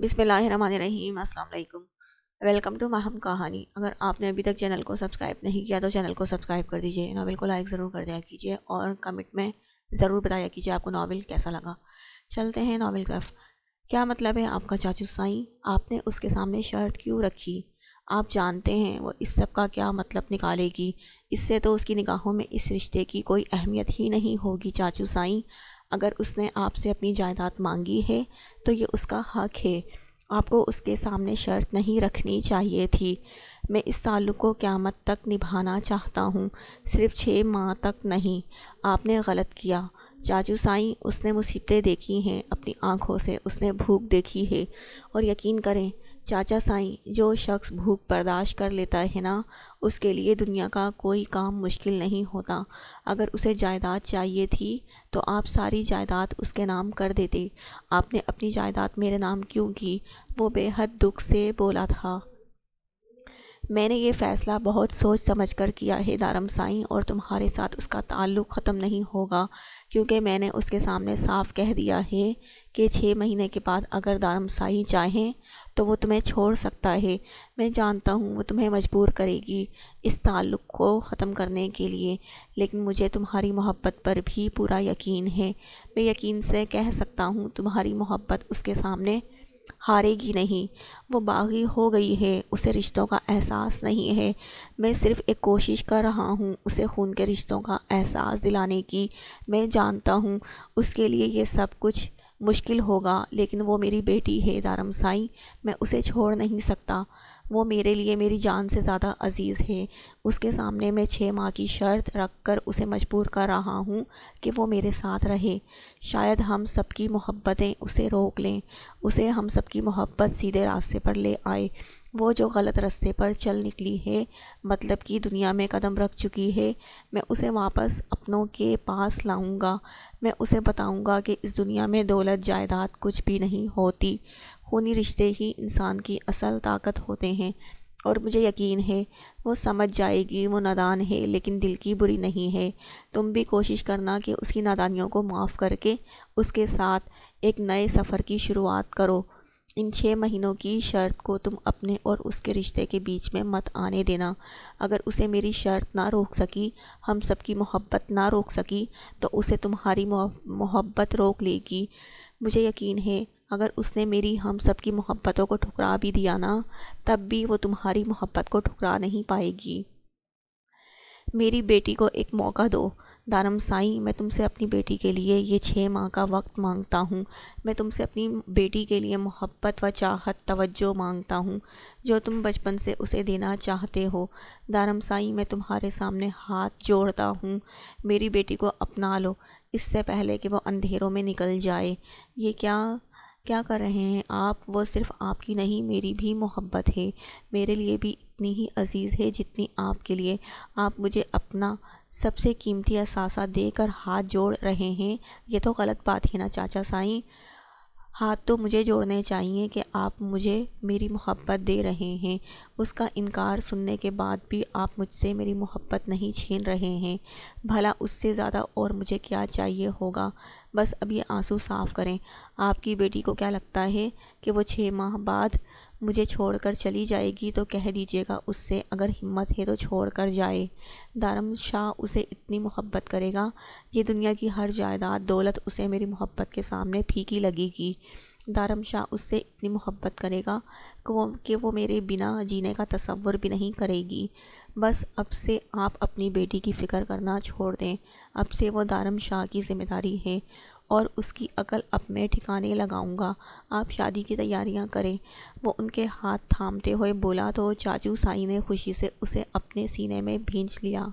बिसमीम अल्लाम welcome to Meham कहानी। अगर आपने अभी तक चैनल को सब्सक्राइब नहीं किया तो चैनल को सब्सक्राइब कर दीजिए, नावल को लाइक ज़रूर कर दिया कीजिए और कमेंट में ज़रूर बताया कीजिए आपको नावल कैसा लगा। चलते हैं नावल तरफ़। क्या मतलब है आपका चाचू साई? आपने उसके सामने शर्त क्यों रखी? आप जानते हैं वो इस सब का क्या मतलब निकालेगी? इससे तो उसकी निगाहों में इस रिश्ते की कोई अहमियत ही नहीं होगी चाचू साई। अगर उसने आपसे अपनी जायदाद मांगी है तो ये उसका हक है। आपको उसके सामने शर्त नहीं रखनी चाहिए थी। मैं इस ताल्लुक़ को क़्यामत तक निभाना चाहता हूँ, सिर्फ़ छः माह तक नहीं। आपने गलत किया। चाचू साईं, उसने मुसीबतें देखी हैं। अपनी आँखों से उसने भूख देखी है। और यकीन करें चाचा साईं, जो शख्स भूख बर्दाश्त कर लेता है ना, उसके लिए दुनिया का कोई काम मुश्किल नहीं होता। अगर उसे जायदाद चाहिए थी तो आप सारी जायदाद उसके नाम कर देते। आपने अपनी जायदाद मेरे नाम क्यों की? वो बेहद दुख से बोला था। मैंने ये फ़ैसला बहुत सोच समझ कर किया, है दारम साईं, और तुम्हारे साथ उसका ताल्लुक़ ख़त्म नहीं होगा, क्योंकि मैंने उसके सामने साफ़ कह दिया है कि छः महीने के बाद अगर दारम साईं चाहें तो वो तुम्हें छोड़ सकता है। मैं जानता हूँ वो तुम्हें मजबूर करेगी इस ताल्लुक़ को ख़त्म करने के लिए, लेकिन मुझे तुम्हारी मोहब्बत पर भी पूरा यकीन है। मैं यकीन से कह सकता हूँ, तुम्हारी मोहब्बत उसके सामने हारेगी नहीं। वो बागी हो गई है, उसे रिश्तों का एहसास नहीं है। मैं सिर्फ़ एक कोशिश कर रहा हूँ उसे खून के रिश्तों का एहसास दिलाने की। मैं जानता हूँ उसके लिए ये सब कुछ मुश्किल होगा, लेकिन वो मेरी बेटी है दारम साई मैं उसे छोड़ नहीं सकता। वो मेरे लिए मेरी जान से ज़्यादा अज़ीज़ है। उसके सामने मैं छः माह की शर्त रख कर उसे मजबूर कर रहा हूँ कि वो मेरे साथ रहे। शायद हम सबकी मोहब्बतें उसे रोक लें। उसे हम सबकी मोहब्बत सीधे रास्ते पर ले आए। वो जो गलत रास्ते पर चल निकली है मतलब कि दुनिया में कदम रख चुकी है, मैं उसे वापस अपनों के पास लाऊँगा। मैं उसे बताऊँगा कि इस दुनिया में दौलत, जायदाद कुछ भी नहीं होती। खूनी रिश्ते ही इंसान की असल ताकत होते हैं। और मुझे यकीन है, वो समझ जाएगी, वो नादान है, लेकिन दिल की बुरी नहीं है। तुम भी कोशिश करना कि उसकी नादानियों को माफ़ करके उसके साथ एक नए सफ़र की शुरुआत करो। इन छः महीनों की शर्त को तुम अपने और उसके रिश्ते के बीच में मत आने देना। अगर उसे मेरी शर्त ना रोक सकी, हम सबकी मोहब्बत ना रोक सकी तो उसे तुम्हारी मोहब्बत रोक लेगी। मुझे यकीन है अगर उसने मेरी हम सब की मोहब्बतों को ठुकरा भी दिया ना, तब भी वो तुम्हारी मोहब्बत को ठुकरा नहीं पाएगी। मेरी बेटी को एक मौका दो। दानम साई, मैं तुमसे अपनी बेटी के लिए ये छः माह का वक्त माँगता हूँ। मैं तुमसे अपनी बेटी के लिए मोहब्बत व चाहत तवज्जो माँगता हूँ, जो तुम बचपन से उसे देना चाहते हो। दानम साई, मैं तुम्हारे सामने हाथ जोड़ता हूँ। मेरी बेटी को अपना लो, इससे पहले कि वो अंधेरों में निकल जाए। ये क्या क्या कर रहे हैं? आप, वो सिर्फ़ आपकी नहीं, मेरी भी मोहब्बत है। मेरे लिए भी इतनी ही अज़ीज़ है जितनी आपके लिए। आप मुझे अपना सबसे कीमती असासा देकर हाथ जोड़ रहे हैं। ये तो गलत बात है ना, चाचा साईं। हाथ तो मुझे जोड़ने चाहिए कि आप मुझे मेरी मोहब्बत दे रहे हैं। उसका इनकार सुनने के बाद भी आप मुझसे मेरी मोहब्बत नहीं छीन रहे हैं। भला उससे ज़्यादा और मुझे क्या चाहिए होगा? बस अब ये आँसू साफ़ करें। आपकी बेटी को क्या लगता है कि वो छः माह बाद मुझे छोड़कर चली जाएगी तो कह दीजिएगा उससे, अगर हिम्मत है तो छोड़ कर जाए। दारम शाह उसे इतनी मोहब्बत करेगा। ये दुनिया की हर जायदाद दौलत उसे मेरी मोहब्बत के सामने फीकी लगेगी। दारम शाह उससे इतनी मोहब्बत करेगा कि वो कि वो मेरे बिना जीने का तसव्वुर भी नहीं करेगी। बस अब से आप अपनी बेटी की फ़िक्र करना छोड़ दें। अब से वो दारम शाह की ज़िम्मेदारी है। और उसकी अकल अब मैं ठिकाने लगाऊँगा। आप शादी की तैयारियाँ करें। वो उनके हाथ थामते हुए बोला तो चाचू साई ने खुशी से उसे अपने सीने में भींच लिया।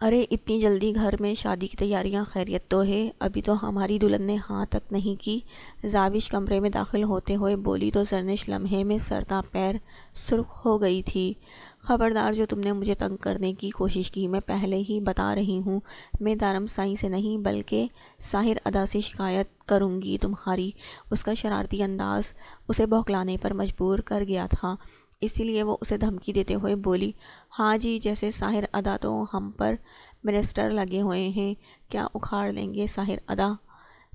अरे, इतनी जल्दी घर में शादी की तैयारियाँ, खैरियत तो है। अभी तो हमारी दुल्हन ने हाँ तक नहीं की। जाविश कमरे में दाखिल होते हुए बोली तो सरनिश लम्हे में सरदा पैर सुर्ख हो गई थी। ख़बरदार जो तुमने मुझे तंग करने की कोशिश की, मैं पहले ही बता रही हूँ। मैं दारम साई से नहीं, बल्कि साहिर अदा से शिकायत करूँगी तुम्हारी। उसका शरारती अंदाज उसे बौखलाने पर मजबूर कर गया था। इसीलिए वो उसे धमकी देते हुए बोली हाँ जी, जैसे साहिर अदा तो हम पर मिनिस्टर लगे हुए हैं, क्या उखाड़ लेंगे साहिर अदा?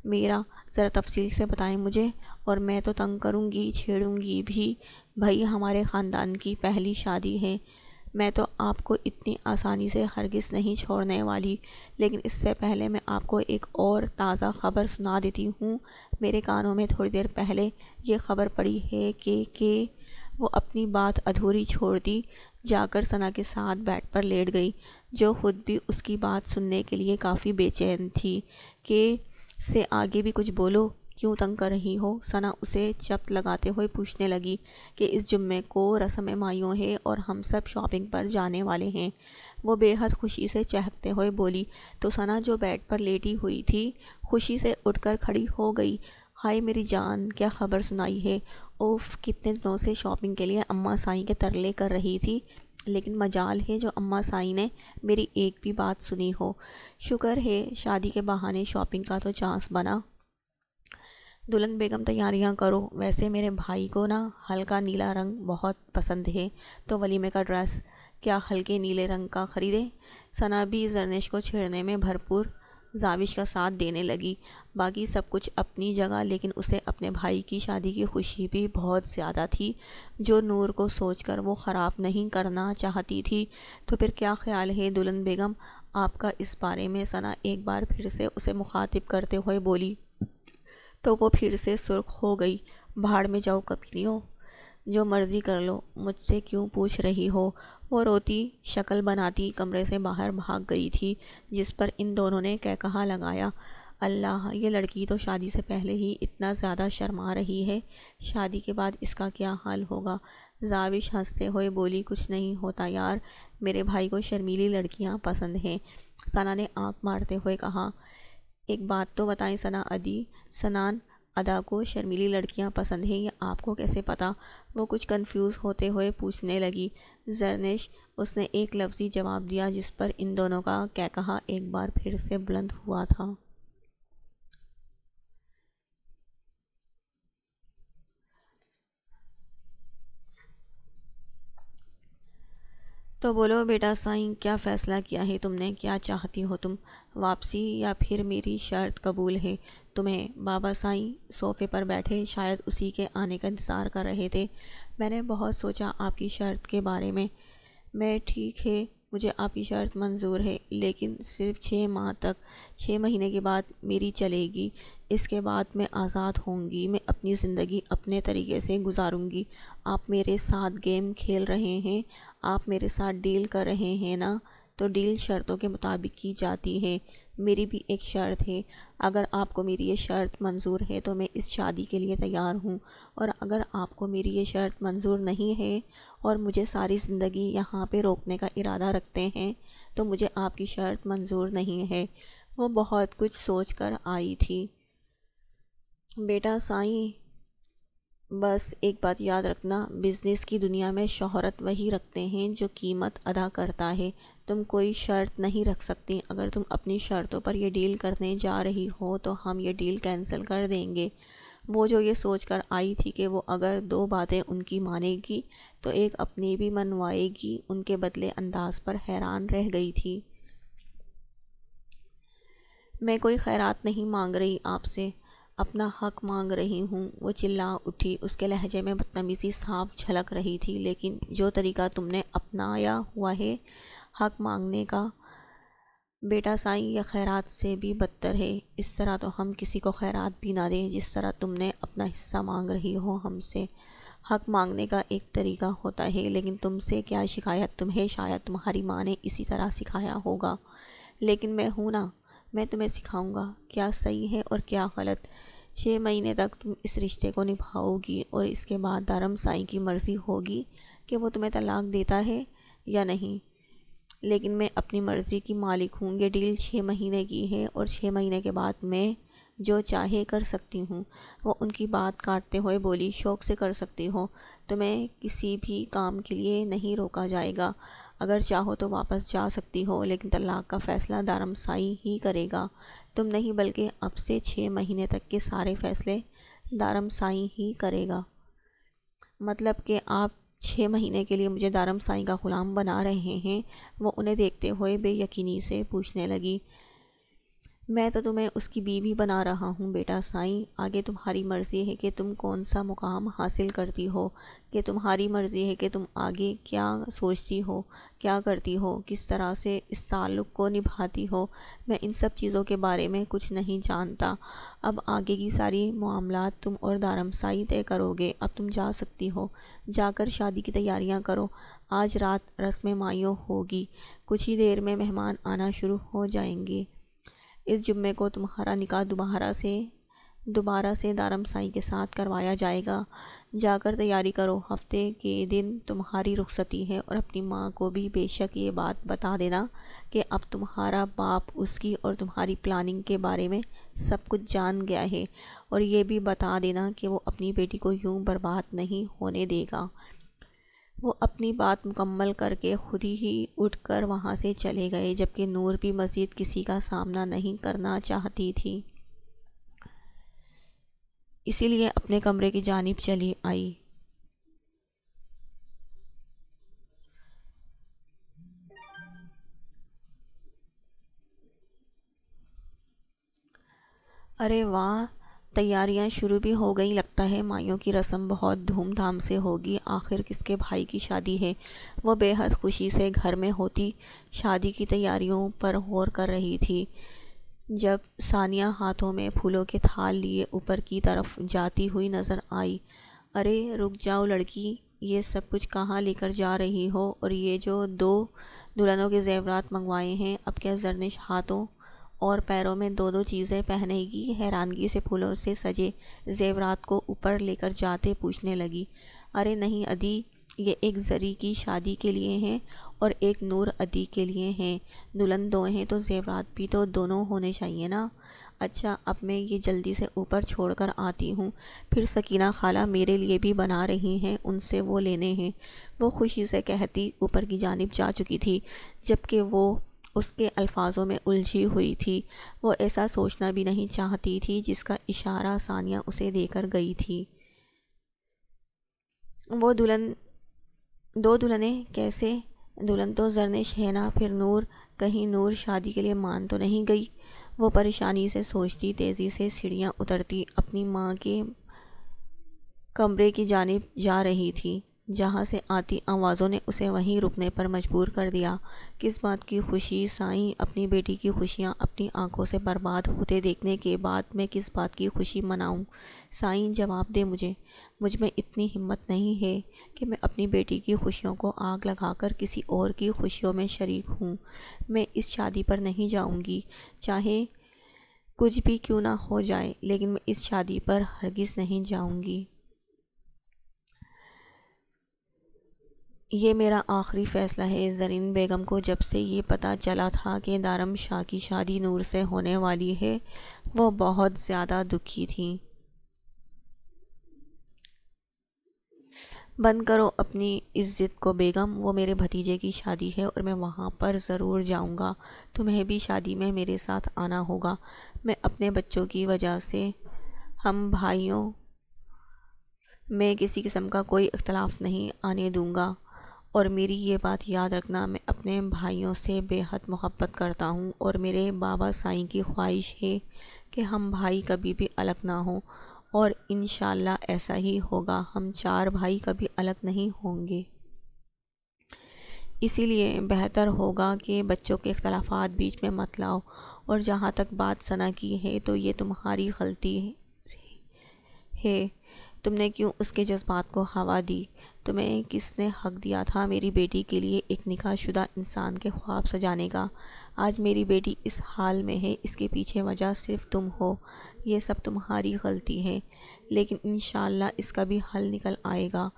मेरा ज़रा तफसील से बताएँ मुझे, और मैं तो तंग करूँगी, छेड़ूँगी भी। भाई, हमारे ख़ानदान की पहली शादी है। मैं तो आपको इतनी आसानी से हरगिज़ नहीं छोड़ने वाली, लेकिन इससे पहले मैं आपको एक और ताज़ा ख़बर सुना देती हूँ। मेरे कानों में थोड़ी देर पहले ये ख़बर पड़ी है कि, के वो अपनी बात अधूरी छोड़ दी, जाकर सना के साथ बेड पर लेट गई, जो खुद भी उसकी बात सुनने के लिए काफ़ी बेचैन थी कि से आगे भी कुछ बोलो, क्यों तंग कर रही हो? सना उसे चप लगाते हुए पूछने लगी कि इस जुम्मे को रस्म माइयों है और हम सब शॉपिंग पर जाने वाले हैं। वो बेहद खुशी से चहकते हुए बोली तो सना जो बेड पर लेटी हुई थी, खुशी से उठकर खड़ी हो गई। हाय मेरी जान, क्या खबर सुनाई है? ओफ कितने दिनों से शॉपिंग के लिए अम्मा साई के तरले कर रही थी। लेकिन मजाल है, जो अम्मा साई ने मेरी एक भी बात सुनी हो। शुक्र है, शादी के बहाने शॉपिंग का तो चांस बना। दुल्हन बेगम, तैयारियाँ करो। वैसे मेरे भाई को ना हल्का नीला रंग बहुत पसंद है तो वलीमे का ड्रेस क्या हल्के नीले रंग का ख़रीदे? सना भी जरनेश को छेड़ने में भरपूर जाविश का साथ देने लगी। बाकी सब कुछ अपनी जगह, लेकिन उसे अपने भाई की शादी की खुशी भी बहुत ज़्यादा थी। जो नूर को सोचकर वो ख़राब नहीं करना चाहती थी। तो फिर क्या ख्याल है दुल्हन बेगम? आपका इस बारे में सना एक बार फिर से उसे मुखातिब करते हुए बोली। तो वो फिर से सुर्ख हो गई। भाड़ में जाओ कपड़ियों। जो मर्ज़ी कर लो। मुझसे क्यों पूछ रही हो? वो रोती शक्ल बनाती, कमरे से बाहर भाग गई थी, जिस पर इन दोनों ने कह कहा लगाया, अल्लाह, ये लड़की तो शादी से पहले ही इतना ज़्यादा शर्मा रही है। शादी के बाद इसका क्या हाल होगा जाविश हँसते हुए बोली, कुछ नहीं होता यार, मेरे भाई को शर्मीली लड़कियाँ पसंद हैं। सना ने आँख मारते हुए कहा, एक बात तो बताएँ सना, अदी, सनान अदा को शर्मीली लड़कियाँ पसंद हैं या आपको कैसे पता? वो कुछ कंफ्यूज होते हुए पूछने लगी। जरनेश, उसने एक लफ्ज़ी जवाब दिया जिस पर इन दोनों का क्या कहा, एक बार फिर से बुलंद हुआ था। तो बोलो, बेटा साईं, क्या फ़ैसला किया है तुमने? क्या चाहती हो तुम? वापसी या फिर मेरी शर्त कबूल है? तुम्हें बाबा साईं सोफ़े पर बैठे शायद उसी के आने का इंतज़ार कर रहे थे। मैंने बहुत सोचा आपकी शर्त के बारे में। मैं ठीक है, मुझे आपकी शर्त मंजूर है, लेकिन सिर्फ़ छः माह तक छः महीने के बाद मेरी चलेगी। इसके बाद मैं आज़ाद होंगी मैं अपनी ज़िंदगी अपने तरीके से गुजारूँगी। आप मेरे साथ गेम खेल रहे हैं, आप मेरे साथ डील कर रहे हैं ना? तो डील शर्तों के मुताबिक की जाती है। मेरी भी एक शर्त है। अगर आपको मेरी ये शर्त मंजूर है तो मैं इस शादी के लिए तैयार हूँ। और अगर आपको मेरी ये शर्त मंजूर नहीं है और मुझे सारी ज़िंदगी यहाँ पे रोकने का इरादा रखते हैं तो मुझे आपकी शर्त मंजूर नहीं है। वो बहुत कुछ सोच कर आई थी। बेटा साईं बस एक बात याद रखना बिज़नेस की दुनिया में शोहरत वही रखते हैं जो कीमत अदा करता है। तुम कोई शर्त नहीं रख सकती। अगर तुम अपनी शर्तों पर यह डील करने जा रही हो तो हम ये डील कैंसिल कर देंगे। वो जो ये सोच कर आई थी कि वो अगर दो बातें उनकी मानेगी तो एक अपनी भी मनवाएगी, उनके बदले अंदाज पर हैरान रह गई थी। मैं कोई खैरात नहीं मांग रही आपसे। अपना हक मांग रही हूँ। वो चिल्ला उठी। उसके लहजे में बदतमीज़ी साफ़ झलक रही थी, लेकिन जो तरीका तुमने अपनाया हुआ है, हक मांगने का, बेटा साईं या खैरात से भी बदतर है। इस तरह तो हम किसी को खैरात भी ना दें, जिस तरह तुमने अपना हिस्सा मांग रही हो हमसे। हक मांगने का एक तरीका होता है, लेकिन तुमसे क्या शिकायत? तुम्हें शायद तुम्हारी माँ ने इसी तरह सिखाया होगा। लेकिन मैं हूँ ना मैं तुम्हें सिखाऊँगा क्या सही है और क्या गलत। छः महीने तक तुम इस रिश्ते को निभाओगी और इसके बाद दारम साई की मर्ज़ी होगी कि वो तुम्हें तलाक देता है या नहीं। लेकिन मैं अपनी मर्ज़ी की मालिक हूँ। ये डील छः महीने की है और छः महीने के बाद मैं जो चाहे कर सकती हूँ। वो उनकी बात काटते हुए बोली, शौक़ से कर सकती हो। तुम्हें किसी भी काम के लिए नहीं रोका जाएगा। अगर चाहो तो वापस जा सकती हो, लेकिन तलाक़ का फ़ैसला दारमसाई ही करेगा। तुम नहीं, बल्कि अब से छः महीने तक के सारे फ़ैसले दारमसाई ही करेगा। मतलब कि आप छः महीने के लिए मुझे दारमसाई का ग़ुलाम बना रहे हैं। वो उन्हें देखते हुए बेयकीनी से पूछने लगी मैं तो तुम्हें उसकी बीवी बना रहा हूँ, बेटा साईं। आगे तुम्हारी मर्ज़ी है कि तुम कौन सा मुकाम हासिल करती हो, कि तुम्हारी मर्ज़ी है कि तुम आगे क्या सोचती हो, क्या करती हो, किस तरह से इस ताल्लुक़ को निभाती हो। मैं इन सब चीज़ों के बारे में कुछ नहीं जानता। अब आगे की सारी मामला तुम और दारम साई तय करोगे। अब तुम जा सकती हो। जाकर शादी की तैयारियाँ करो। आज रात रस्म मायों होगी। कुछ ही देर में मेहमान आना शुरू हो जाएँगे। इस जुम्मे को तुम्हारा निकाह दोबारा से दोबारा से दारम साई के साथ करवाया जाएगा। जाकर तैयारी करो। हफ़्ते के दिन तुम्हारी रुखसती है और अपनी माँ को भी बेशक ये बात बता देना कि अब तुम्हारा बाप उसकी और तुम्हारी प्लानिंग के बारे में सब कुछ जान गया है और ये भी बता देना कि वो अपनी बेटी को यूँ बर्बाद नहीं होने देगा। वो अपनी बात मुकम्मल करके खुद ही उठकर वहाँ से चले गए, जबकि नूर भी मज़ीद किसी का सामना नहीं करना चाहती थी। इसीलिए अपने कमरे की जानब चली आई। अरे वाह तैयारियाँ शुरू भी हो गई। लगता है माइयों की रस्म बहुत धूमधाम से होगी। आखिर किसके भाई की शादी है? वो बेहद खुशी से घर में होती शादी की तैयारियों पर गौर कर रही थी। जब सानिया हाथों में फूलों के थाल लिए ऊपर की तरफ़ जाती हुई नज़र आई, अरे, रुक जाओ लड़की, ये सब कुछ कहाँ लेकर जा रही हो? और ये जो दो दुल्हनों के जेवरात मंगवाए हैं, अब क्या जरनिश हाथों और पैरों में दो दो चीज़ें पहनेगी, हैरानगी से फूलों से सजे जेवरात को ऊपर लेकर जाते पूछने लगी, अरे नहीं, अदी, ये एक ज़री की शादी के लिए हैं और एक नूर अदी के लिए हैं। दुल्हन दो हैं तो जेवरात भी तो दोनों होने चाहिए ना? अच्छा अब मैं ये जल्दी से ऊपर छोड़कर आती हूँ। फिर सकीना खाला मेरे लिए भी बना रही हैं, उनसे वो लेने हैं। वो खुशी से कहती, ऊपर की जानब जा चुकी थी, जबकि वो उसके अल्फाजों में उलझी हुई थी। वो ऐसा सोचना भी नहीं चाहती थी जिसका इशारा सानिया उसे देकर गई थी। वो दुल्हन, दो दुल्हने कैसे? दुल्हन तो जरनेश है ना, फिर नूर, कहीं नूर शादी के लिए मान तो नहीं गई। वो परेशानी से सोचती, तेज़ी से सीढ़ियाँ उतरती, अपनी माँ के कमरे की जानब जा रही थी। जहाँ से आती आवाज़ों ने उसे वहीं रुकने पर मजबूर कर दिया। किस बात की खुशी, साईं? अपनी बेटी की खुशियाँ अपनी आँखों से बर्बाद होते देखने के बाद मैं किस बात की खुशी मनाऊं? साईं, जवाब दे मुझे। मुझमें इतनी हिम्मत नहीं है कि मैं अपनी बेटी की खुशियों को आग लगाकर किसी और की खुशियों में शरीक हूँ। मैं इस शादी पर नहीं जाऊँगी। चाहे कुछ भी क्यों ना हो जाए, लेकिन मैं इस शादी पर हरगिज़ नहीं जाऊँगी। ये मेरा आखिरी फ़ैसला है। ज़रीन बेगम को जब से ये पता चला था कि दारम शाह की शादी नूर से होने वाली है, वो बहुत ज़्यादा दुखी थी। बंद करो अपनी इज़्ज़त को बेगम, वो मेरे भतीजे की शादी है और मैं वहाँ पर ज़रूर जाऊँगा। तुम्हें भी शादी में मेरे साथ आना होगा। मैं अपने बच्चों की वजह से, हम भाइयों में किसी किस्म का कोई इख्तलाफ नहीं आने दूँगा। और मेरी ये बात याद रखना, मैं अपने भाइयों से बेहद मोहब्बत करता हूँ और मेरे बाबा साईं की ख्वाहिश है कि हम भाई कभी भी अलग ना हों और इन ऐसा ही होगा, हम चार भाई कभी अलग नहीं होंगे। इसीलिए बेहतर होगा कि बच्चों के अख्तलाफात बीच में मत लाओ और जहाँ तक बात सना की है तो ये तुम्हारी गलती है। तुमने क्यों उसके जज्बात को हवा दी? तुम्हें किसने हक दिया था मेरी बेटी के लिए एक निकाहशुदा इंसान के ख्वाब सजाने का? आज मेरी बेटी इस हाल में है, इसके पीछे वजह सिर्फ़ तुम हो। ये सब तुम्हारी गलती है, लेकिन इन इसका भी हल निकल आएगा।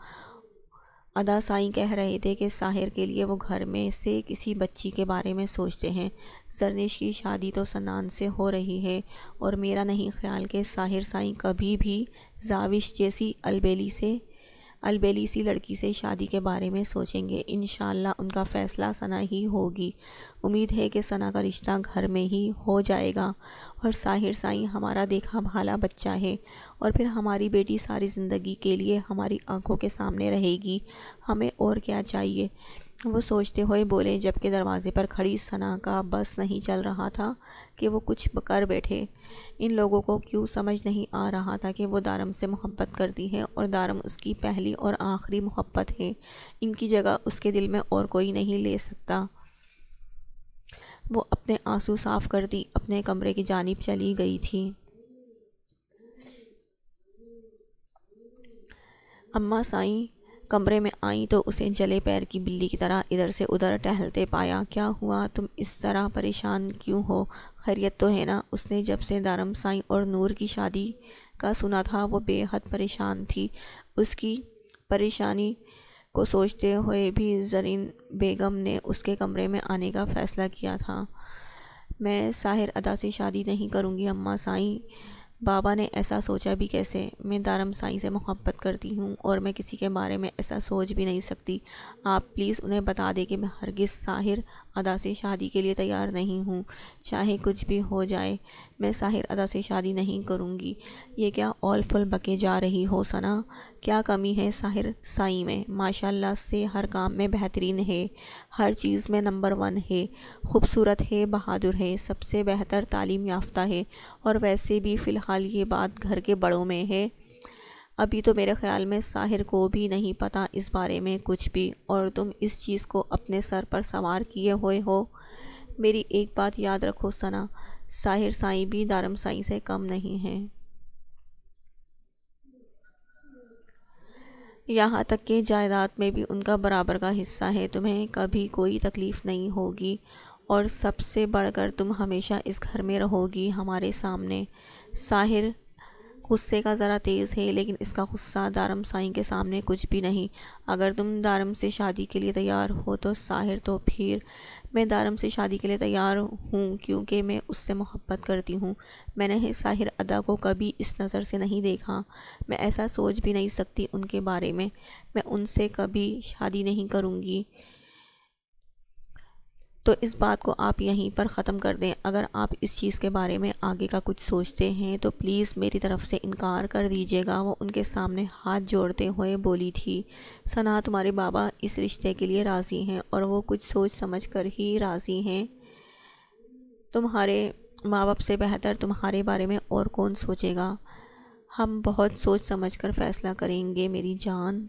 अदा साई कह रहे थे कि साहिर के लिए वो घर में से किसी बच्ची के बारे में सोचते हैं। जरनेश की शादी तो सनान से हो रही है, और मेरा नहीं ख्याल कि साहिर साई कभी भी जाविश जैसी अलबेली से अलबेली इसी लड़की से शादी के बारे में सोचेंगे। इन उनका फ़ैसला सना ही होगी। उम्मीद है कि सना का रिश्ता घर में ही हो जाएगा। और साहिर साई, हमारा देखा भाला बच्चा है और फिर हमारी बेटी सारी ज़िंदगी के लिए हमारी आँखों के सामने रहेगी। हमें और क्या चाहिए? वो सोचते हुए बोले, जबकि दरवाज़े पर खड़ी सना का बस नहीं चल रहा था कि वो कुछ कर बैठे। इन लोगों को क्यों समझ नहीं आ रहा था कि वो दारम से मोहब्बत करती है और दारम उसकी पहली और आखिरी मोहब्बत है। इनकी जगह उसके दिल में और कोई नहीं ले सकता। वो अपने आँसू साफ़ कर दी अपने कमरे की जानब चली गई थी। अम्मा साईं कमरे में आई तो उसे जले पैर की बिल्ली की तरह इधर से उधर टहलते पाया, क्या हुआ? तुम इस तरह परेशान क्यों हो? खैरियत तो है ना? उसने जब से दारम साई और नूर की शादी का सुना था, वो बेहद परेशान थी। उसकी परेशानी को सोचते हुए भी जरीन बेगम ने उसके कमरे में आने का फ़ैसला किया था। मैं साहिर अदा से शादी नहीं करूँगी, अम्मा साईं। बाबा ने ऐसा सोचा भी कैसे? मैं दारम से मोहब्बत करती हूँ और मैं किसी के बारे में ऐसा सोच भी नहीं सकती। आप प्लीज़ उन्हें बता दें कि मैं हरगिज़ साहिर अदा से शादी के लिए तैयार नहीं हूँ। चाहे कुछ भी हो जाए मैं साहिर अदा से शादी नहीं करूँगी। ये क्या ऑल फुल बके जा रही हो सना? क्या कमी है साहिर साई में? माशाल्लाह से हर काम में बेहतरीन है। हर चीज़ में नंबर वन है। खूबसूरत है, बहादुर है, सबसे बेहतर तालीम याफ्ता है। और वैसे भी फ़िलहाल ये बात घर के बड़ों में है। अभी तो मेरे ख़्याल में साहिर को भी नहीं पता इस बारे में कुछ भी। और तुम इस चीज़ को अपने सर पर सवार किए हुए हो। मेरी एक बात याद रखो सना। साहिर साई भी दारम साई से कम नहीं है। यहाँ तक कि जायदाद में भी उनका बराबर का हिस्सा है, तुम्हें कभी कोई तकलीफ़ नहीं होगी और सबसे बढ़कर तुम हमेशा इस घर में रहोगी हमारे सामने। साहिर, गुस्से का ज़रा तेज़ है, लेकिन इसका गुस्सा दारम साई के सामने कुछ भी नहीं। अगर तुम दारम से शादी के लिए तैयार हो तो साहिर तो फिर मैं दारम से शादी के लिए तैयार हूँ क्योंकि मैं उससे मोहब्बत करती हूँ। मैंने साहिर अदा को कभी इस नज़र से नहीं देखा। मैं ऐसा सोच भी नहीं सकती उनके बारे में। मैं उनसे कभी शादी नहीं करूँगी। तो इस बात को आप यहीं पर ख़त्म कर दें। अगर आप इस चीज़ के बारे में आगे का कुछ सोचते हैं तो प्लीज़ मेरी तरफ़ से इनकार कर दीजिएगा। वो उनके सामने हाथ जोड़ते हुए बोली थी, सना, तुम्हारे बाबा इस रिश्ते के लिए राज़ी हैं और वो कुछ सोच समझ कर ही राज़ी हैं। तुम्हारे माँ बाप से बेहतर तुम्हारे बारे में और कौन सोचेगा? हम बहुत सोच समझ कर फ़ैसला करेंगे, मेरी जान।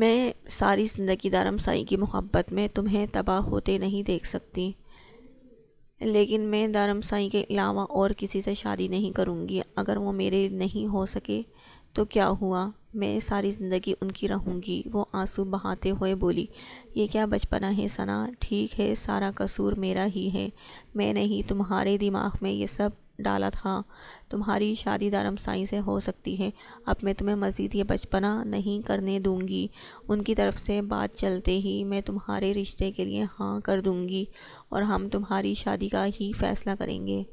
मैं सारी ज़िंदगी दारम साई की मोहब्बत में तुम्हें तबाह होते नहीं देख सकती। लेकिन मैं दारम साई के अलावा और किसी से शादी नहीं करूँगी। अगर वो मेरे नहीं हो सके तो क्या हुआ? मैं सारी ज़िंदगी उनकी रहूँगी। वो आँसू बहाते हुए बोली, ये क्या बचपना है सना? ठीक है, सारा कसूर मेरा ही है। मैं नहीं, तुम्हारे दिमाग में ये सब डाला था। तुम्हारी शादी दारम साई से हो सकती है। अब मैं तुम्हें मज़ीद ये बचपना नहीं करने दूँगी। उनकी तरफ़ से बात चलते ही मैं तुम्हारे रिश्ते के लिए हाँ कर दूँगी और हम तुम्हारी शादी का ही फ़ैसला करेंगे।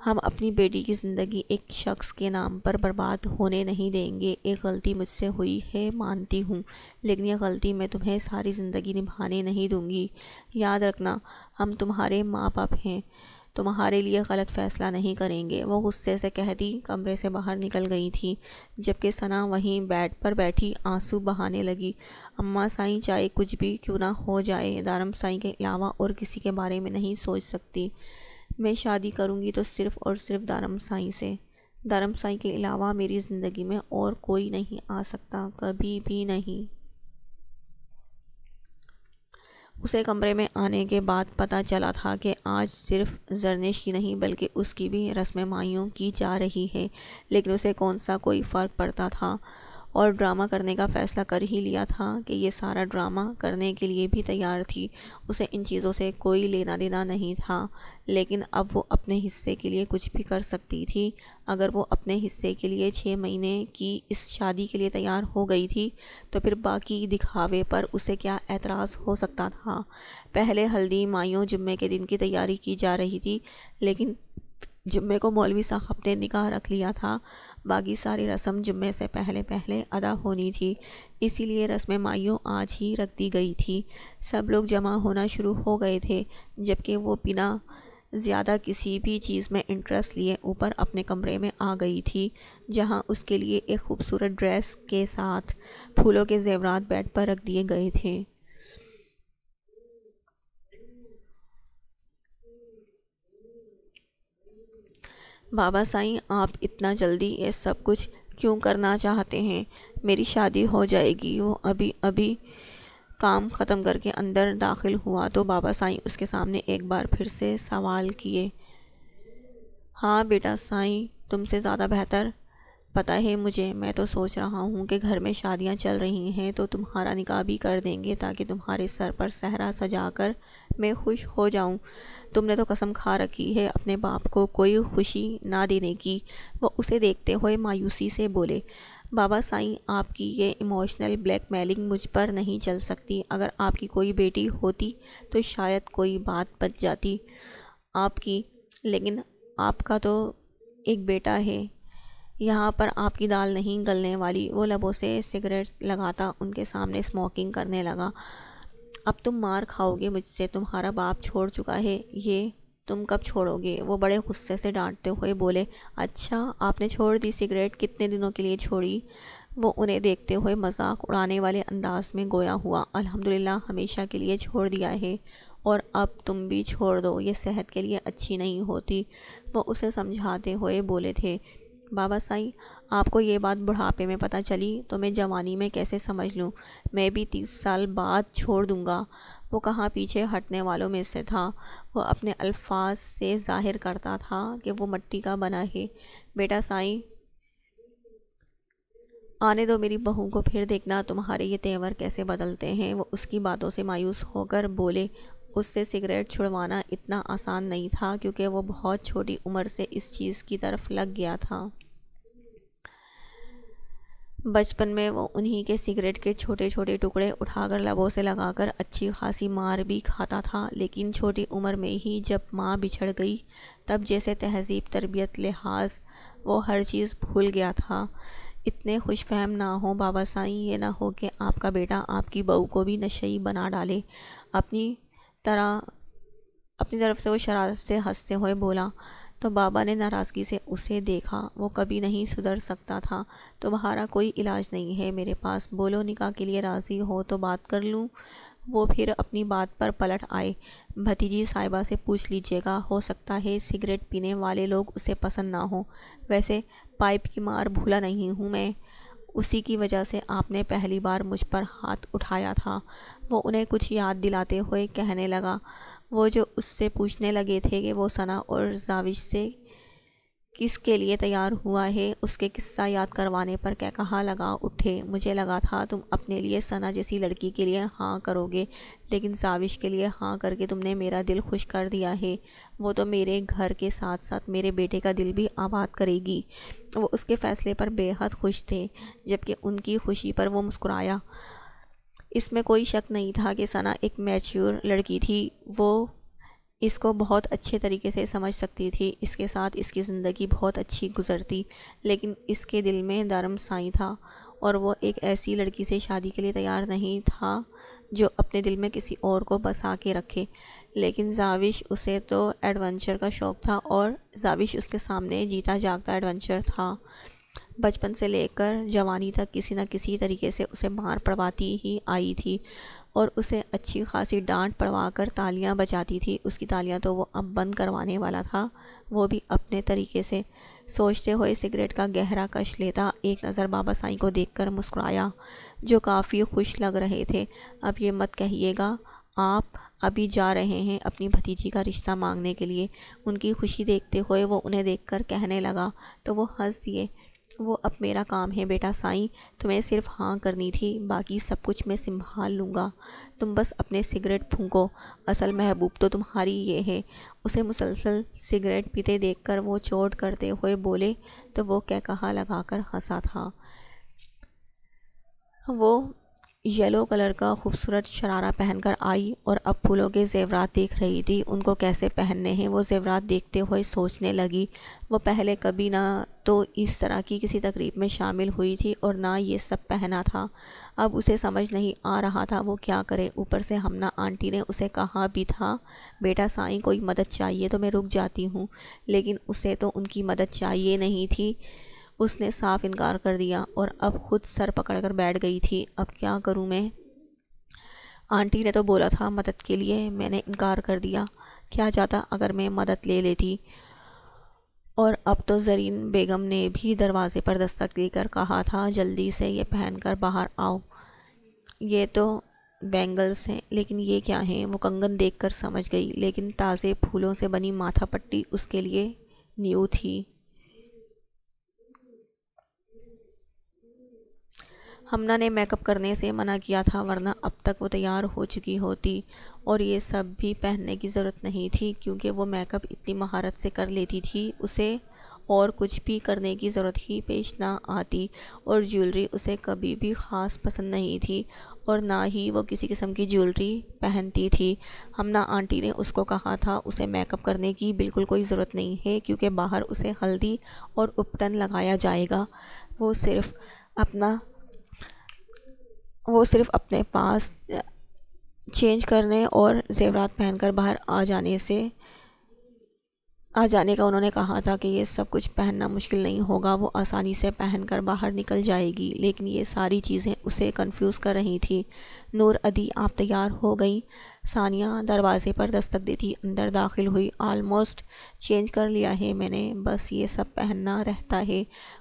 हम अपनी बेटी की ज़िंदगी एक शख्स के नाम पर बर्बाद होने नहीं देंगे। एक गलती मुझसे हुई है, मानती हूँ, लेकिन यह गलती मैं तुम्हें सारी ज़िंदगी निभाने नहीं दूँगी। याद रखना, हम तुम्हारे माँ बाप हैं। तुम्हारे लिए गलत फ़ैसला नहीं करेंगे। वो गुस्से से कहती कमरे से बाहर निकल गई थी, जबकि सना वहीं बेड पर बैठी आँसू बहाने लगी। अम्मा साईं चाहे कुछ भी क्यों ना हो जाए, दारम साईं के अलावा और किसी के बारे में नहीं सोच सकती। मैं शादी करूँगी तो सिर्फ़ और सिर्फ़ दारम साईं से। दारम साईं के अलावा मेरी ज़िंदगी में और कोई नहीं आ सकता, कभी भी नहीं। उसे कमरे में आने के बाद पता चला था कि आज सिर्फ़ जरनेश की नहीं, बल्कि उसकी भी रस्म माइयों की जा रही है। लेकिन उसे कौन सा कोई फ़र्क पड़ता था? और ड्रामा करने का फ़ैसला कर ही लिया था कि ये सारा ड्रामा करने के लिए भी तैयार थी। उसे इन चीज़ों से कोई लेना देना नहीं था, लेकिन अब वो अपने हिस्से के लिए कुछ भी कर सकती थी। अगर वो अपने हिस्से के लिए छः महीने की इस शादी के लिए तैयार हो गई थी तो फिर बाकी दिखावे पर उसे क्या एतराज़ हो सकता था? पहले हल्दी माइयों जुम्मे के दिन की तैयारी की जा रही थी, लेकिन जुम्मे को मौलवी साहब ने निकाह रख लिया था। बाकी सारी रस्म जुम्मे से पहले पहले अदा होनी थी। इसीलिए रस्म माइयों आज ही रख दी गई थी। सब लोग जमा होना शुरू हो गए थे, जबकि वो बिना ज़्यादा किसी भी चीज़ में इंटरेस्ट लिए ऊपर अपने कमरे में आ गई थी, जहाँ उसके लिए एक खूबसूरत ड्रेस के साथ फूलों के जेवरात बेड पर रख दिए गए थे। बाबा साईं, आप इतना जल्दी ये सब कुछ क्यों करना चाहते हैं? मेरी शादी हो जाएगी। वो अभी अभी काम ख़त्म करके अंदर दाखिल हुआ तो बाबा साईं उसके सामने एक बार फिर से सवाल किए। हाँ बेटा साईं, तुमसे ज़्यादा बेहतर पता है मुझे, मैं तो सोच रहा हूँ कि घर में शादियाँ चल रही हैं तो तुम्हारा निकाह भी कर देंगे ताकि तुम्हारे सर पर सहरा सजा कर मैं खुश हो जाऊँ। तुमने तो कसम खा रखी है अपने बाप को कोई खुशी ना देने की। वो उसे देखते हुए मायूसी से बोले, बाबा साईं, आपकी ये इमोशनल ब्लैकमेलिंग मुझ पर नहीं चल सकती। अगर आपकी कोई बेटी होती तो शायद कोई बात बच जाती आपकी। लेकिन आपका तो एक बेटा है। यहाँ पर आपकी दाल नहीं गलने वाली। वो लबों से सिगरेट लगाता, उनके सामने स्मोकिंग करने लगा। अब तुम मार खाओगे मुझसे, तुम्हारा बाप छोड़ चुका है। ये तुम कब छोड़ोगे? वो बड़े गुस्से से डांटते हुए बोले अच्छा आपने छोड़ दी सिगरेट, कितने दिनों के लिए छोड़ी? वो उन्हें देखते हुए मज़ाक उड़ाने वाले अंदाज में गोया हुआ, अल्हम्दुलिल्लाह, हमेशा के लिए छोड़ दिया है, और अब तुम भी छोड़ दो, ये सेहत के लिए अच्छी नहीं होती। वो उसे समझाते हुए बोले थे बाबा साईं, आपको ये बात बुढ़ापे में पता चली तो मैं जवानी में कैसे समझ लूँ? मैं भी तीस साल बाद छोड़ दूँगा। वो कहाँ पीछे हटने वालों में से था। वो अपने अल्फाज से ज़ाहिर करता था कि वो मट्टी का बना है। बेटा साईं, आने दो मेरी बहू को, फिर देखना तुम्हारे ये तेवर कैसे बदलते हैं। वो उसकी बातों से मायूस होकर बोले उससे सिगरेट छुड़वाना इतना आसान नहीं था क्योंकि वो बहुत छोटी उम्र से इस चीज़ की तरफ़ लग गया था। बचपन में वो उन्हीं के सिगरेट के छोटे छोटे टुकड़े उठाकर लबों से लगाकर अच्छी खासी मार भी खाता था, लेकिन छोटी उम्र में ही जब माँ बिछड़ गई, तब जैसे तहजीब, तरबियत, लिहाज, वो हर चीज़ भूल गया था। इतने खुश फहम ना हो बाबा साईं, ये ना हो कि आपका बेटा आपकी बहू को भी नशई बना डाले। अपनी तरह अपनी तरफ़ से वो शरारत से हँसते हुए बोला तो बाबा ने नाराज़गी से उसे देखा, वो कभी नहीं सुधर सकता था। तुम्हारा कोई इलाज नहीं है मेरे पास। बोलो, निकाह के लिए राज़ी हो तो बात कर लूँ। वो फिर अपनी बात पर पलट आए। भतीजी साहिबा से पूछ लीजिएगा, हो सकता है सिगरेट पीने वाले लोग उसे पसंद ना हो। वैसे पाइप की मार भूला नहीं हूँ मैं। उसी की वजह से आपने पहली बार मुझ पर हाथ उठाया था। वो उन्हें कुछ याद दिलाते हुए कहने लगा। वो जो उससे पूछने लगे थे कि वो सना और जाविश से किसके लिए तैयार हुआ है, उसके किस्सा याद करवाने पर क्या कहाँ लगा? उठे। मुझे लगा था, तुम अपने लिए सना जैसी लड़की के लिए हाँ करोगे, लेकिन साविश के लिए हाँ करके तुमने मेरा दिल खुश कर दिया है। वो तो मेरे घर के साथ साथ मेरे बेटे का दिल भी आबाद करेगी। वो उसके फ़ैसले पर बेहद खुश थे, जबकि उनकी खुशी पर वो मुस्कुराया। इसमें कोई शक नहीं था कि सना एक मैच्योर लड़की थी। वो इसको बहुत अच्छे तरीके से समझ सकती थी। इसके साथ इसकी ज़िंदगी बहुत अच्छी गुजरती, लेकिन इसके दिल में धर्म साई था और वो एक ऐसी लड़की से शादी के लिए तैयार नहीं था जो अपने दिल में किसी और को बसा के रखे। लेकिन जाविश उसे तो एडवेंचर का शौक़ था और जाविश उसके सामने जीता जागता एडवेंचर था। बचपन से लेकर जवानी तक किसी न किसी तरीके से उसे मार पड़वाती ही आई थी। और उसे अच्छी खासी डांट पड़वा कर तालियाँ बजाती थी। उसकी तालियाँ तो वो अब बंद करवाने वाला था। वो भी अपने तरीके से सोचते हुए सिगरेट का गहरा कश लेता। एक नज़र बाबा साईं को देखकर मुस्कुराया, जो काफ़ी खुश लग रहे थे। अब ये मत कहिएगा, आप अभी जा रहे हैं अपनी भतीजी का रिश्ता मांगने के लिए। उनकी खुशी देखते हुए वो उन्हें देखकर कहने लगा तो वो हंस दिए। वो अब मेरा काम है बेटा साईं। तुम्हें सिर्फ़ हाँ करनी थी, बाकी सब कुछ मैं संभाल लूँगा। तुम बस अपने सिगरेट फूंको। असल महबूब तो तुम्हारी ये है। उसे मुसलसल सिगरेट पीते देखकर वो चोट करते हुए बोले तो वो क्या कहा लगाकर हंसा था। वो येलो कलर का खूबसूरत शरारा पहनकर आई और अब फूलों के जेवरात देख रही थी। उनको कैसे पहनने हैं, वो जेवरात देखते हुए सोचने लगी। वो पहले कभी ना तो इस तरह की किसी तकरीब में शामिल हुई थी और ना ये सब पहना था। अब उसे समझ नहीं आ रहा था वो क्या करे। ऊपर से हमना आंटी ने उसे कहा भी था, बेटा, साईं, कोई मदद चाहिए तो मैं रुक जाती हूँ। लेकिन उसे तो उनकी मदद चाहिए नहीं थी। उसने साफ़ इनकार कर दिया और अब खुद सर पकड़कर बैठ गई थी। अब क्या करूँ मैं? आंटी ने तो बोला था, मदद के लिए मैंने इनकार कर दिया। क्या जाता अगर मैं मदद ले लेती? और अब तो जरीन बेगम ने भी दरवाज़े पर दस्तक देकर कहा था, जल्दी से ये पहन कर बाहर आओ। ये तो बैंगल्स हैं, लेकिन ये क्या हैं? वो कंगन देखकर समझ गई, लेकिन ताज़े फूलों से बनी माथा पट्टी उसके लिए न्यू थी। हमना ने मेकअप करने से मना किया था, वरना अब तक वो तैयार हो चुकी होती। और ये सब भी पहनने की ज़रूरत नहीं थी, क्योंकि वो मेकअप इतनी महारत से कर लेती थी, उसे और कुछ भी करने की ज़रूरत ही पेश ना आती। और ज्वेलरी उसे कभी भी ख़ास पसंद नहीं थी, और ना ही वो किसी किस्म की ज्वेलरी पहनती थी। हमना आंटी ने उसको कहा था, उसे मेकअप करने की बिल्कुल कोई ज़रूरत नहीं है, क्योंकि बाहर उसे हल्दी और उपटन लगाया जाएगा। वो सिर्फ़ अपना वो सिर्फ़ अपने पास चेंज करने और जेवरात पहनकर बाहर आ जाने से, आ जाने का उन्होंने कहा था कि ये सब कुछ पहनना मुश्किल नहीं होगा, वो आसानी से पहनकर बाहर निकल जाएगी। लेकिन ये सारी चीज़ें उसे कंफ्यूज कर रही थी। नूर अदी आप तैयार हो गई? सानिया दरवाज़े पर दस्तक देती अंदर दाखिल हुई आलमोस्ट चेंज कर लिया है मैंने, बस ये सब पहनना रहता है।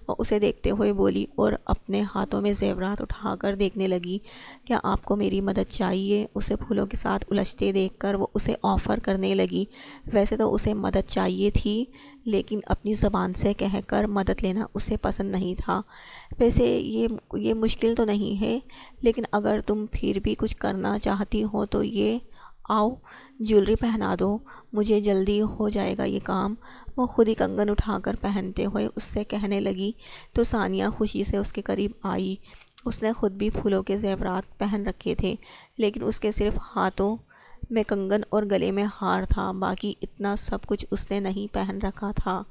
वो उसे देखते हुए बोली, और अपने हाथों में जेवरात उठाकर देखने लगी, क्या आपको मेरी मदद चाहिए? उसे फूलों के साथ उलझते देखकर वो उसे ऑफ़र करने लगी। वैसे तो उसे मदद चाहिए थी, लेकिन अपनी ज़बान से कहकर मदद लेना उसे पसंद नहीं था। वैसे ये ये मुश्किल तो नहीं है, लेकिन अगर तुम फिर भी कुछ करना चाहती हो तो ये आओ ज्वेलरी पहना दो, मुझे जल्दी हो जाएगा ये काम। वो खुद ही कंगन उठाकर पहनते हुए उससे कहने लगी तो सानिया खुशी से उसके करीब आई। उसने खुद भी फूलों के जेवरात पहन रखे थे, लेकिन उसके सिर्फ़ हाथों में कंगन और गले में हार था, बाकी इतना सब कुछ उसने नहीं पहन रखा था,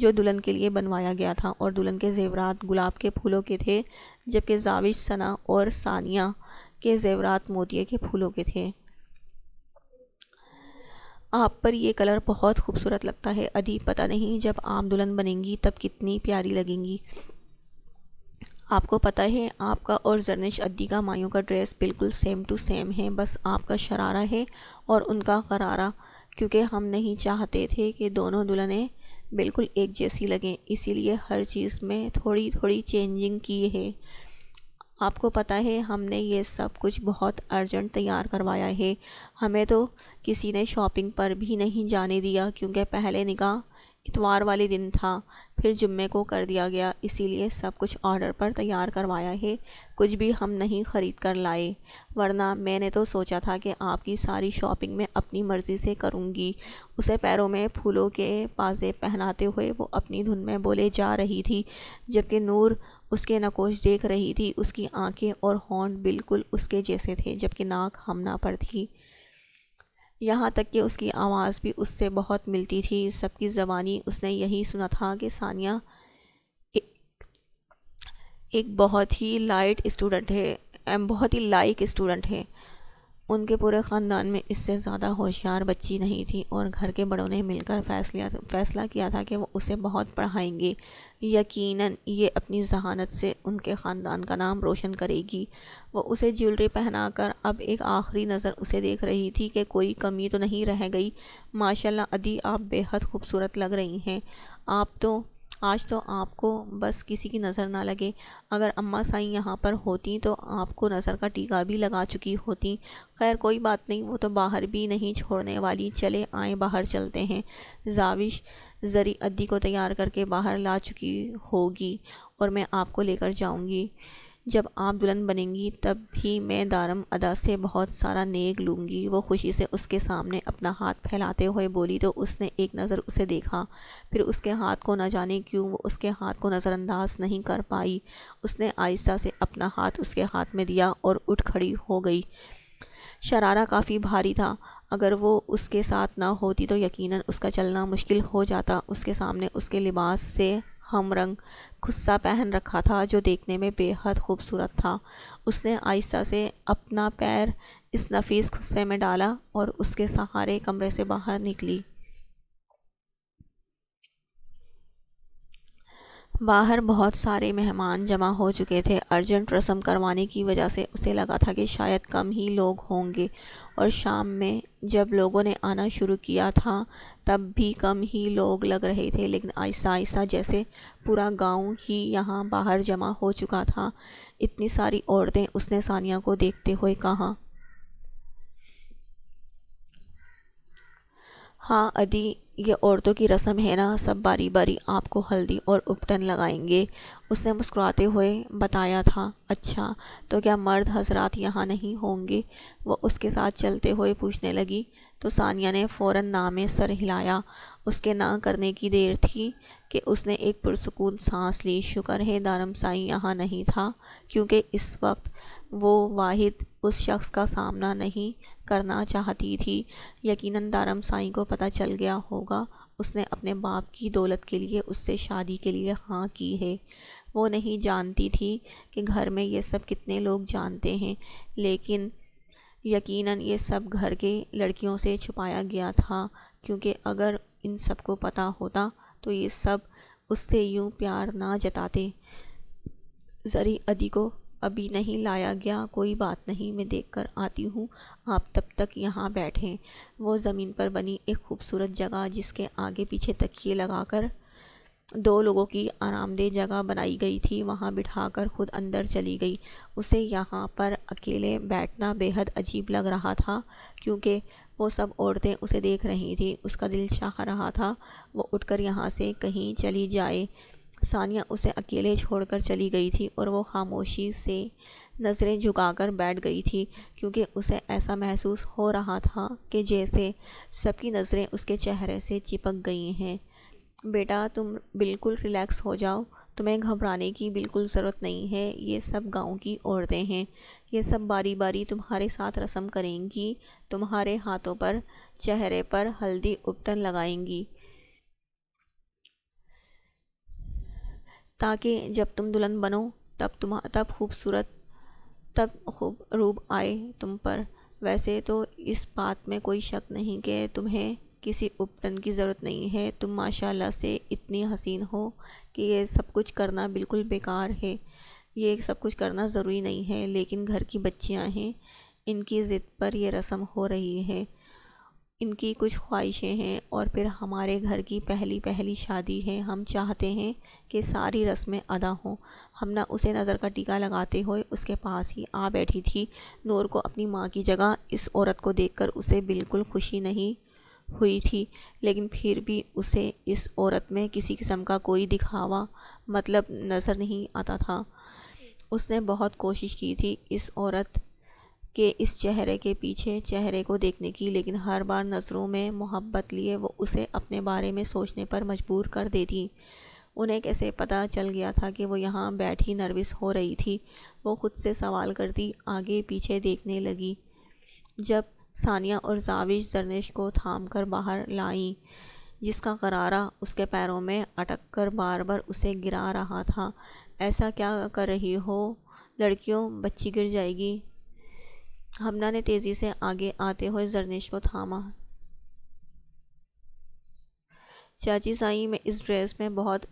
जो दुल्हन के लिए बनवाया गया था। और दुल्हन के जेवरात गुलाब के फूलों के थे, जबकि जाविश सना और सानिया के जेवरात मोतिये के फूलों के थे। आप पर ये कलर बहुत खूबसूरत लगता है। अदी पता नहीं जब आप दुल्हन बनेंगी तब कितनी प्यारी लगेंगी। आपको पता है, आपका और जरनेश अद्दी का मायों का ड्रेस बिल्कुल सेम टू सेम है। बस आपका शरारा है और उनका करारा, क्योंकि हम नहीं चाहते थे कि दोनों दुल्हनें बिल्कुल एक जैसी लगें। इसीलिए हर चीज़ में थोड़ी थोड़ी चेंजिंग की है। आपको पता है, हमने ये सब कुछ बहुत अर्जेंट तैयार करवाया है। हमें तो किसी ने शॉपिंग पर भी नहीं जाने दिया, क्योंकि पहले निकाह इतवार वाले दिन था। फिर जुम्मे को कर दिया गया, इसीलिए सब कुछ ऑर्डर पर तैयार करवाया है। कुछ भी हम नहीं ख़रीद कर लाए, वरना मैंने तो सोचा था कि आपकी सारी शॉपिंग मैं अपनी मर्ज़ी से करूँगी। उसे पैरों में फूलों के पाजे पहनाते हुए वो अपनी धुन में बोले जा रही थी, जबकि नूर उसके नकोश देख रही थी, उसकी आँखें और हॉर्न बिल्कुल उसके जैसे थे, जबकि नाक हमना पर थी। यहाँ तक कि उसकी आवाज़ भी उससे बहुत मिलती थी। सबकी ज़बानी उसने यही सुना था कि सानिया एक बहुत ही लाइट स्टूडेंट है, एम, बहुत ही लाइक स्टूडेंट है। उनके पूरे ख़ानदान में इससे ज़्यादा होशियार बच्ची नहीं थी और घर के बड़ों ने मिलकर फैसला फ़ैसला किया था कि वो उसे बहुत पढ़ाएँगे। यकीनन ये अपनी जहानत से उनके ख़ानदान का नाम रोशन करेगी। वो उसे ज्वेलरी पहनाकर अब एक आखिरी नज़र उसे देख रही थी कि कोई कमी तो नहीं रह गई। माशाल्लाह, अदी आप बेहद खूबसूरत लग रही हैं। आप तो आज तो आपको बस किसी की नज़र ना लगे। अगर अम्मा साई यहाँ पर होती तो आपको नज़र का टीका भी लगा चुकी होती। खैर, कोई बात नहीं, वो तो बाहर भी नहीं छोड़ने वाली। चले आए, बाहर चलते हैं। जाविश ज़री अद्दी को तैयार करके बाहर ला चुकी होगी और मैं आपको लेकर जाऊँगी। जब आप दुल्हन बनेंगी, तब भी मैं दारम अदा से बहुत सारा नेक लूँगी। वो खुशी से उसके सामने अपना हाथ फैलाते हुए बोली तो उसने एक नज़र उसे देखा। फिर उसके हाथ को न जाने क्यों वो उसके हाथ को नज़रअंदाज नहीं कर पाई। उसने आहिस्ता से अपना हाथ उसके हाथ में दिया और उठ खड़ी हो गई। शरारा काफ़ी भारी था। अगर वो उसके साथ ना होती तो यकीनन उसका चलना मुश्किल हो जाता। उसके सामने उसके लिबास से हम रंग खुस्सा पहन रखा था, जो देखने में बेहद खूबसूरत था। उसने आहिस्ता से अपना पैर इस नफीस खुस्से में डाला और उसके सहारे कमरे से बाहर निकली। बाहर बहुत सारे मेहमान जमा हो चुके थे। अर्जेंट रस्म करवाने की वजह से उसे लगा था कि शायद कम ही लोग होंगे। और शाम में जब लोगों ने आना शुरू किया था, तब भी कम ही लोग लग रहे थे। लेकिन आहिस्ता आहिस्ता जैसे पूरा गाँव ही यहाँ बाहर जमा हो चुका था, इतनी सारी औरतें उसने सानिया को देखते हुए कहा हाँ अदी ये औरतों की रस्म है ना, सब बारी बारी आपको हल्दी और उपटन लगाएँगे। उसने मुस्कुराते हुए बताया था अच्छा तो क्या मर्द हजरात यहाँ नहीं होंगे? वो उसके साथ चलते हुए पूछने लगी। तो सानिया ने फ़ौर नामे सर हिलाया। उसके ना करने की देर थी कि उसने एक पुरसकून सांस ली। शुक्र है दारम साई यहाँ नहीं था, क्योंकि इस वक्त वो वाहिद उस शख्स का सामना नहीं करना चाहती थी। यकीनन दारम साई को पता चल गया होगा, उसने अपने बाप की दौलत के लिए उससे शादी के लिए हाँ की है। वो नहीं जानती थी कि घर में ये सब कितने लोग जानते हैं, लेकिन यकीनन ये सब घर के लड़कियों से छुपाया गया था, क्योंकि अगर इन सबको पता होता तो ये सब उससे यूँ प्यार ना जताते। ज़री अदी को अभी नहीं लाया गया, कोई बात नहीं, मैं देख कर आती हूँ। आप तब तक यहाँ बैठें। वो ज़मीन पर बनी एक खूबसूरत जगह जिसके आगे पीछे तकिए लगाकर दो लोगों की आरामदेह जगह बनाई गई थी, वहाँ बिठाकर खुद अंदर चली गई। उसे यहाँ पर अकेले बैठना बेहद अजीब लग रहा था, क्योंकि वो सब औरतें उसे देख रही थी। उसका दिल चाह रहा था वो उठकर यहाँ से कहीं चली जाए। सानिया उसे अकेले छोड़कर चली गई थी और वो खामोशी से नज़रें झुकाकर बैठ गई थी, क्योंकि उसे ऐसा महसूस हो रहा था कि जैसे सबकी नज़रें उसके चेहरे से चिपक गई हैं। बेटा, तुम बिल्कुल रिलैक्स हो जाओ। तुम्हें घबराने की बिल्कुल ज़रूरत नहीं है। ये सब गाँव की औरतें हैं। ये सब बारी बारी तुम्हारे साथ रस्म करेंगी। तुम्हारे हाथों पर, चेहरे पर हल्दी उपटन लगाएँगी। ताकि जब तुम दुल्हन बनो, तब तुम तब खूबसूरत, तब खूब रूप आए तुम पर। वैसे तो इस बात में कोई शक नहीं कि तुम्हें किसी उपटन की ज़रूरत नहीं है। तुम माशाल्लाह से इतनी हसीन हो कि ये सब कुछ करना बिल्कुल बेकार है। ये सब कुछ करना ज़रूरी नहीं है, लेकिन घर की बच्चियाँ हैं, इनकी ज़िद पर यह रस्म हो रही है। इनकी कुछ ख्वाहिशें हैं और फिर हमारे घर की पहली पहली शादी है। हम चाहते हैं कि सारी रस्में अदा हों। हम ना उसे नज़र का टीका लगाते हुए उसके पास ही आ बैठी थी। नूर को अपनी माँ की जगह इस औरत को देखकर उसे बिल्कुल खुशी नहीं हुई थी, लेकिन फिर भी उसे इस औरत में किसी किस्म का कोई दिखावा मतलब नज़र नहीं आता था। उसने बहुत कोशिश की थी इस औरत के इस चेहरे के पीछे चेहरे को देखने की, लेकिन हर बार नज़रों में मोहब्बत लिए वो उसे अपने बारे में सोचने पर मजबूर कर देती। उन्हें कैसे पता चल गया था कि वो यहाँ बैठी नर्वस हो रही थी? वो खुद से सवाल करती, आगे पीछे देखने लगी। जब सानिया और जाविश जरनेश को थाम कर बाहर लाई, जिसका करारा उसके पैरों में अटक कर बार बार उसे गिरा रहा था, ऐसा क्या कर रही हो? लड़कियों, बच्ची गिर जाएगी। हमना ने तेज़ी से आगे आते हुए जरनेश को थामा। चाची साई, मैं इस ड्रेस में बहुत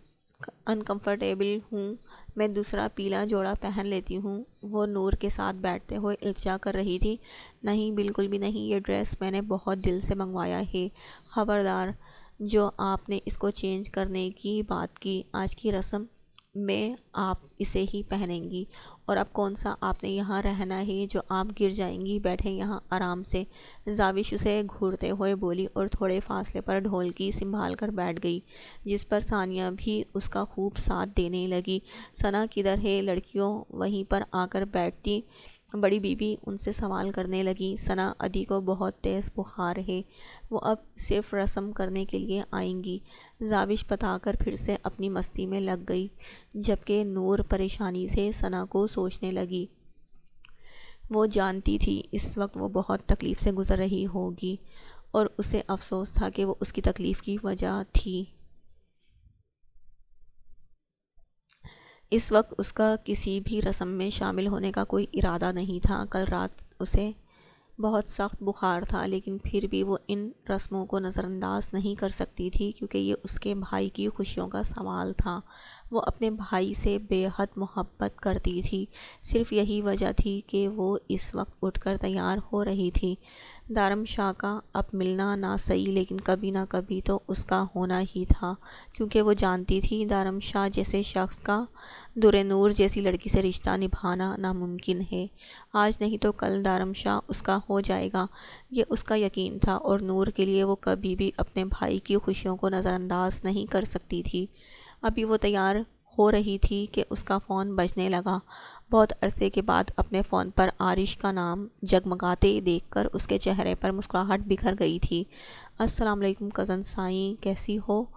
अनकंफर्टेबल हूँ। मैं दूसरा पीला जोड़ा पहन लेती हूँ। वो नूर के साथ बैठते हुए इल्जा कर रही थी। नहीं, बिल्कुल भी नहीं, ये ड्रेस मैंने बहुत दिल से मंगवाया है। ख़बरदार, जो आपने इसको चेंज करने की बात की, आज की रस्म, में आप इसे ही पहनेंगी। और अब कौन सा आपने यहाँ रहना है जो आप गिर जाएँगी? बैठे यहाँ आराम से। जाविश उसे घूरते हुए बोली और थोड़े फासले पर ढोलकी संभाल कर बैठ गई, जिस पर सानिया भी उसका खूब साथ देने लगी। सना किधर है? लड़कियों वहीं पर आकर बैठती। बड़ी बीबी उनसे सवाल करने लगी। सना, अदी को बहुत तेज़ बुखार है। वो अब सिर्फ़ रस्म करने के लिए आएँगी। जाविश बताकर फिर से अपनी मस्ती में लग गई, जबकि नूर परेशानी से सना को सोचने लगी। वो जानती थी इस वक्त वो बहुत तकलीफ़ से गुज़र रही होगी, और उसे अफसोस था कि वो उसकी तकलीफ़ की वजह थी। इस वक्त उसका किसी भी रस्म में शामिल होने का कोई इरादा नहीं था। कल रात उसे बहुत सख्त बुखार था, लेकिन फिर भी वो इन रस्मों को नज़रअंदाज नहीं कर सकती थी, क्योंकि ये उसके भाई की खुशियों का सवाल था। वो अपने भाई से बेहद मोहब्बत करती थी। सिर्फ़ यही वजह थी कि वो इस वक्त उठकर तैयार हो रही थी। दारम शाह का अब मिलना ना सही, लेकिन कभी ना कभी तो उसका होना ही था, क्योंकि वो जानती थी दारम शाह जैसे शख्स का दुर नूर जैसी लड़की से रिश्ता निभाना नामुमकिन है। आज नहीं तो कल दारम शाह उसका हो जाएगा। ये उसका यकीन था और नूर के लिए वो कभी भी अपने भाई की खुशियों को नज़रअंदाज नहीं कर सकती थी। अभी वो तैयार हो रही थी कि उसका फ़ोन बजने लगा। बहुत अरसे के बाद अपने फ़ोन पर आरिश का नाम जगमगाते देखकर उसके चेहरे पर मुस्कुराहट बिखर गई थी। अस्सलाम वालेकुम कज़न साई, कैसी हो?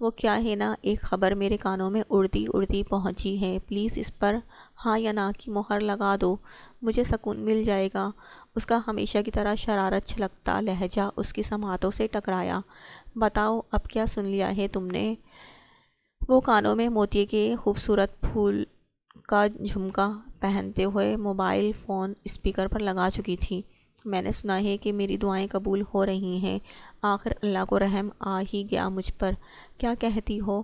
वो क्या है ना, एक ख़बर मेरे कानों में उड़ती उड़ती पहुँची है। प्लीज़ इस पर हाँ या ना की मोहर लगा दो। मुझे सुकून मिल जाएगा। उसका हमेशा की तरह शरारत छलकता लहजा उसकी समातों से टकराया। बताओ, अब क्या सुन लिया है तुमने? वो कानों में मोती के खूबसूरत फूल का झुमका पहनते हुए मोबाइल फ़ोन स्पीकर पर लगा चुकी थी। मैंने सुना है कि मेरी दुआएँ कबूल हो रही हैं। आखिर अल्लाह को रहम आ ही गया मुझ पर। क्या कहती हो?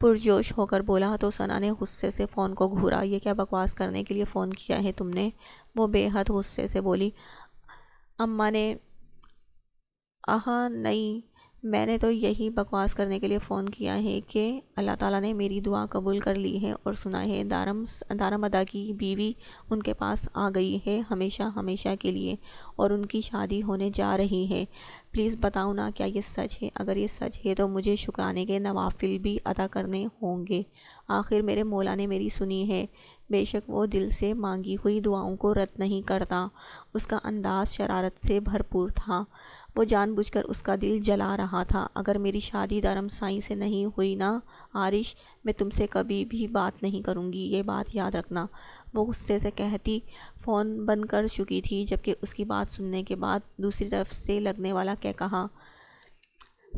पुरजोश होकर बोला तो सना ने गुस्से से फ़ोन को घूरा। ये क्या बकवास करने के लिए फ़ोन किया है तुमने? वो बेहद गुस्से से बोली, अम्मा ने, आहा, नहीं। मैंने तो यही बकवास करने के लिए फ़ोन किया है कि अल्लाह ताला ने मेरी दुआ कबूल कर ली है और सुना है दारम दारम अदा की बीवी उनके पास आ गई है हमेशा हमेशा के लिए और उनकी शादी होने जा रही है। प्लीज़ बताओ ना, क्या ये सच है? अगर ये सच है तो मुझे शुक्राने के नवाफिल भी अदा करने होंगे। आखिर मेरे मौला ने मेरी सुनी है। बेशक वो दिल से मांगी हुई दुआओं को रद्द नहीं करता। उसका अंदाज शरारत से भरपूर था। वो जानबूझकर उसका दिल जला रहा था। अगर मेरी शादी धर्म साई से नहीं हुई ना, आरिश, मैं तुमसे कभी भी बात नहीं करूँगी, ये बात याद रखना। वो गुस्से से कहती, फ़ोन बंद कर चुकी थी, जबकि उसकी बात सुनने के बाद दूसरी तरफ़ से लगने वाला क्या कहा?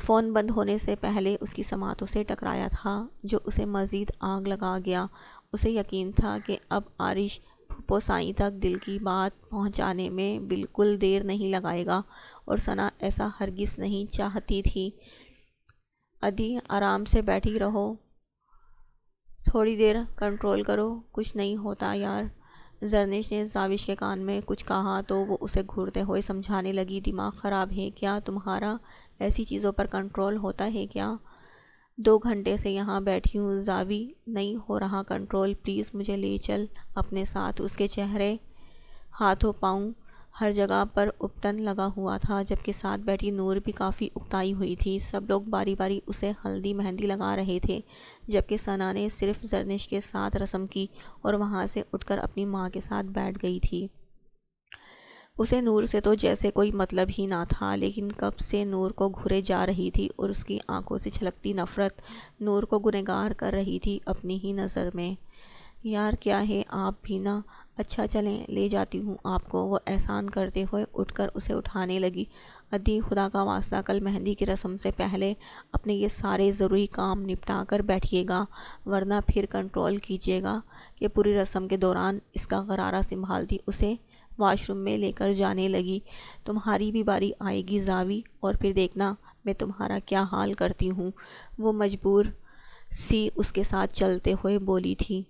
फ़ोन बंद होने से पहले उसकी समातों से टकराया था, जो उसे मज़ीद आग लगा गया। उसे यकीन था कि अब आरिश पोसाई तक दिल की बात पहुँचाने में बिल्कुल देर नहीं लगाएगा और सना ऐसा हरगिज़ नहीं चाहती थी। अदी आराम से बैठी रहो। थोड़ी देर कंट्रोल करो। कुछ नहीं होता यार। जरनेश ने साविश के कान में कुछ कहा तो वो उसे घूरते हुए समझाने लगी, दिमाग ख़राब है क्या? तुम्हारा ऐसी चीज़ों पर कंट्रोल होता है क्या? दो घंटे से यहाँ बैठी हूँ। जावी, नहीं हो रहा कंट्रोल प्लीज़ मुझे ले चल अपने साथ उसके चेहरे, हाथों पाँव, हर जगह पर उपटन लगा हुआ था, जबकि साथ बैठी नूर भी काफ़ी उकताई हुई थी। सब लोग बारी बारी उसे हल्दी मेहंदी लगा रहे थे, जबकि सना ने सिर्फ़ जरनिश के साथ रस्म की और वहाँ से उठकर अपनी माँ के साथ बैठ गई थी। उसे नूर से तो जैसे कोई मतलब ही ना था, लेकिन कब से नूर को घुरे जा रही थी और उसकी आँखों से छलकती नफ़रत नूर को गुनहगार कर रही थी अपनी ही नज़र में। यार, क्या है? आप भी ना अच्छा चलें, ले जाती हूँ आपको। वो एहसान करते हुए उठकर उसे उठाने लगी। अदी खुदा का वास्ता, कल मेहंदी की रस्म से पहले अपने ये सारे ज़रूरी काम निपटा कर बैठिएगा, वरना फिर कंट्रोल कीजिएगा कि पूरी रस्म के दौरान इसका गरारा संभालती उसे। वाशरूम में लेकर जाने लगी। तुम्हारी भी बारी आएगी जावी और फिर देखना मैं तुम्हारा क्या हाल करती हूँ। वो मजबूर सी उसके साथ चलते हुए बोली थी।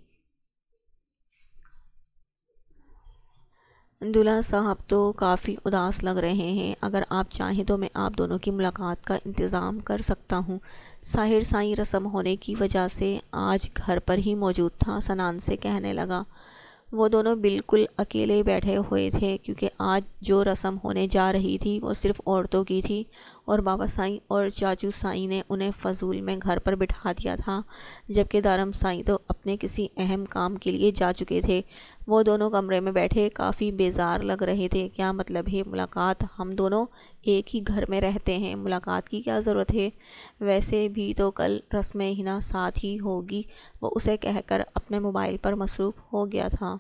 दूल्हा साहब तो काफ़ी उदास लग रहे हैं। अगर आप चाहें तो मैं आप दोनों की मुलाकात का इंतज़ाम कर सकता हूँ। साहिर साई रस्म होने की वजह से आज घर पर ही मौजूद था। सनान से कहने लगा वो दोनों बिल्कुल अकेले बैठे हुए थे, क्योंकि आज जो रस्म होने जा रही थी वो सिर्फ़ औरतों की थी और बाबा साईं और चाचू साईं ने उन्हें फजूल में घर पर बिठा दिया था, जबकि दारम साईं तो अपने किसी अहम काम के लिए जा चुके थे। वो दोनों कमरे में बैठे काफ़ी बेजार लग रहे थे। क्या मतलब है मुलाकात? हम दोनों एक ही घर में रहते हैं। मुलाकात की क्या ज़रूरत है? वैसे भी तो कल रस्म हिना साथ ही होगी, वो उसे कहकर अपने मोबाइल पर मसरूफ़ हो गया था।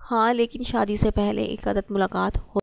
हाँ लेकिन शादी से पहले एक आदत मुलाकात हो